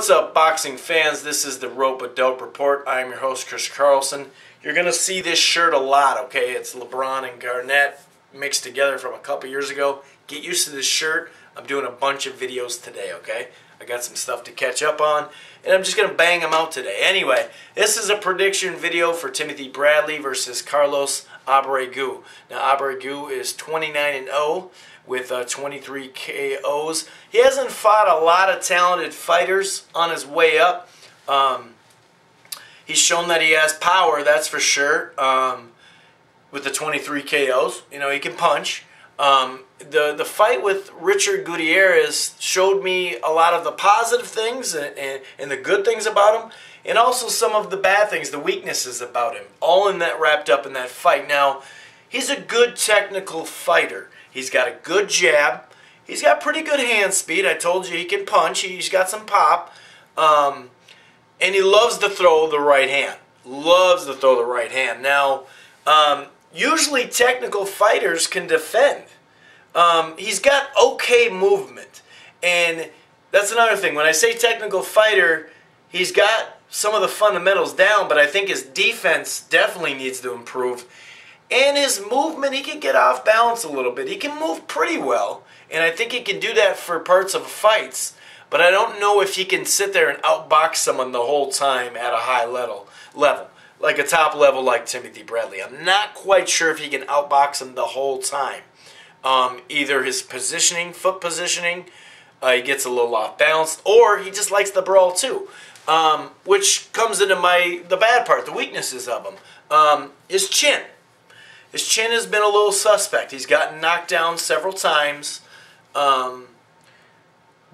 What's up, boxing fans? This is the Rope a Dope Report. I am your host, Chris Carlson. You're going to see this shirt a lot, okay? It's LeBron and Garnett mixed together from a couple years ago. Get used to this shirt. I'm doing a bunch of videos today, okay? I got some stuff to catch up on, and I'm just going to bang them out today. Anyway, this is a prediction video for Timothy Bradley versus Carlos Abregu. Now, Abregu is 29 and 0 with uh, 23 KOs. He hasn't fought a lot of talented fighters on his way up. Um, he's shown that he has power, that's for sure. Um, with the 23 KOs, you know he can punch. Um, the the fight with Richard Gutierrez showed me a lot of the positive things and, and, and the good things about him, and also some of the bad things, the weaknesses about him. All in that wrapped up in that fight. Now, he's a good technical fighter. He's got a good jab. He's got pretty good hand speed. I told you he can punch. He's got some pop. Um, and he loves to throw the right hand. Loves to throw the right hand. Now, um, usually technical fighters can defend. Um, he's got okay movement. And that's another thing. When I say technical fighter, he's got some of the fundamentals down, but I think his defense definitely needs to improve. And his movement, he can get off balance a little bit. He can move pretty well, and I think he can do that for parts of fights. But I don't know if he can sit there and outbox someone the whole time at a high level, level, like a top level like Timothy Bradley. I'm not quite sure if he can outbox him the whole time. Um, either his positioning, foot positioning, uh, he gets a little off balance, or he just likes the brawl too, um, which comes into my the bad part, the weaknesses of him. Um, his chin. His chin has been a little suspect. He's gotten knocked down several times. Um,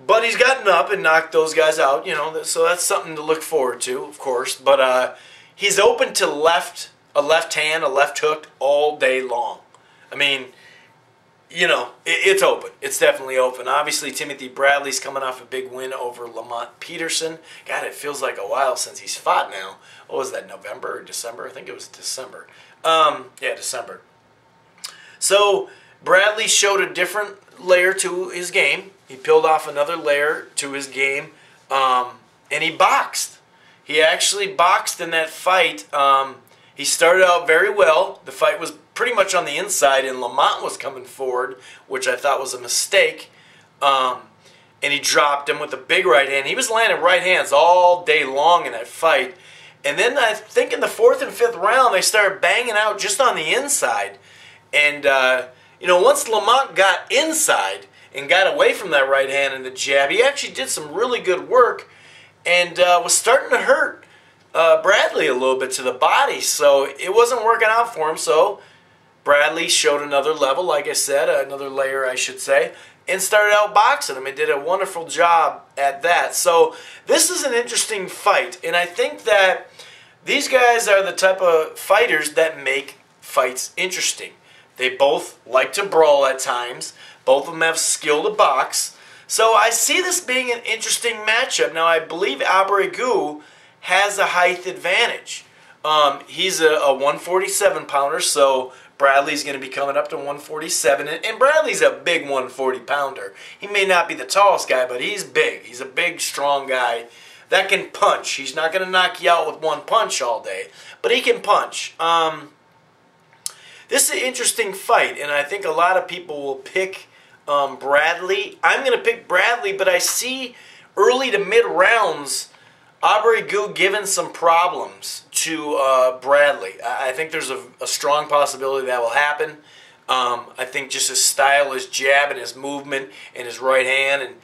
but he's gotten up and knocked those guys out, you know, so that's something to look forward to, of course. But uh, he's open to left, a left hand, a left hook all day long. I mean, you know, it, it's open. It's definitely open. Obviously, Timothy Bradley's coming off a big win over Lamont Peterson. God, it feels like a while since he's fought now. What was that, November or December? I think it was December. Um, yeah, December. So Bradley showed a different layer to his game. He peeled off another layer to his game, um, and he boxed. He actually boxed in that fight. Um, he started out very well. The fight was pretty much on the inside, and Lamont was coming forward, which I thought was a mistake. Um, and he dropped him with a big right hand. He was landing right hands all day long in that fight. And then I think in the fourth and fifth round, they started banging out just on the inside. And, uh, you know, once Lamont got inside and got away from that right hand and the jab, he actually did some really good work and uh, was starting to hurt uh, Bradley a little bit to the body. So it wasn't working out for him. So Bradley showed another level, like I said, another layer, I should say and started out boxing him and did a wonderful job at that. So this is an interesting fight, and I think that these guys are the type of fighters that make fights interesting. They both like to brawl at times. Both of them have skill to box. So I see this being an interesting matchup. Now I believe Abregu has a height advantage. Um, he's a, a 147 pounder, so Bradley's going to be coming up to 147, and, Bradley's a big 140 pounder. He may not be the tallest guy, but he's big. He's a big, strong guy that can punch. He's not going to knock you out with one punch all day, but he can punch. Um, this is an interesting fight, and I think a lot of people will pick um, Bradley. I'm going to pick Bradley, but I see early to mid rounds Abregu given some problems to uh, Bradley. I think there's a, a, strong possibility that will happen. Um, I think just his style, his jab, and his movement, and his right hand, and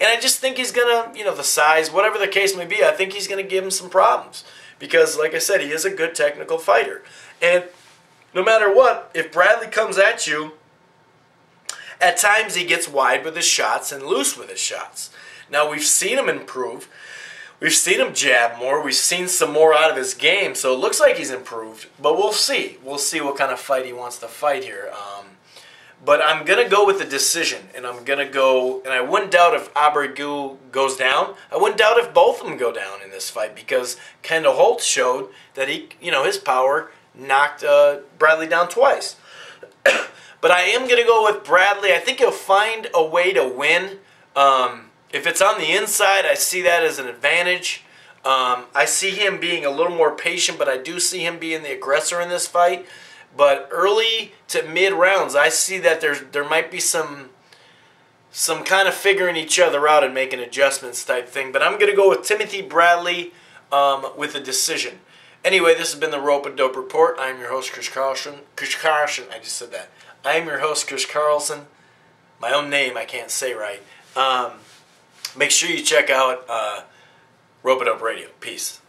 and I just think he's gonna, you know, the size, whatever the case may be. I think he's gonna give him some problems because, like I said, he is a good technical fighter, and no matter what, if Bradley comes at you, at times he gets wide with his shots and loose with his shots. Now we've seen him improve. We've seen him jab more. We've seen some more out of his game, so it looks like he's improved. But we'll see. We'll see what kind of fight he wants to fight here. Um, but I'm going to go with the decision, and I'm going to go, and I wouldn't doubt if Abregu goes down. I wouldn't doubt if both of them go down in this fight because Kendall Holt showed that he, you know, his power knocked uh, Bradley down twice. but I am going to go with Bradley. I think he'll find a way to win. Um, If it's on the inside, I see that as an advantage. Um, I see him being a little more patient, but I do see him being the aggressor in this fight. But early to mid rounds, I see that there's there might be some some kind of figuring each other out and making adjustments type thing. But I'm gonna go with Timothy Bradley um, with a decision. Anyway, this has been the Rope a Dope Report. I'm your host, Chris Carlson. Chris Carlson, I just said that. I'm your host, Chris Carlson. My own name I can't say right. Um, make sure you check out uh, Rope a Dope Radio. Peace.